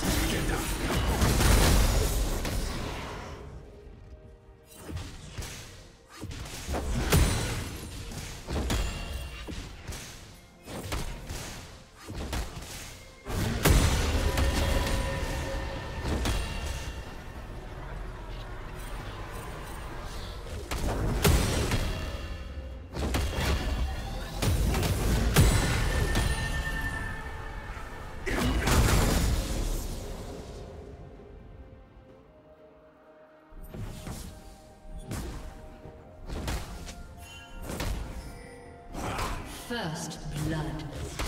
Get down. First blood.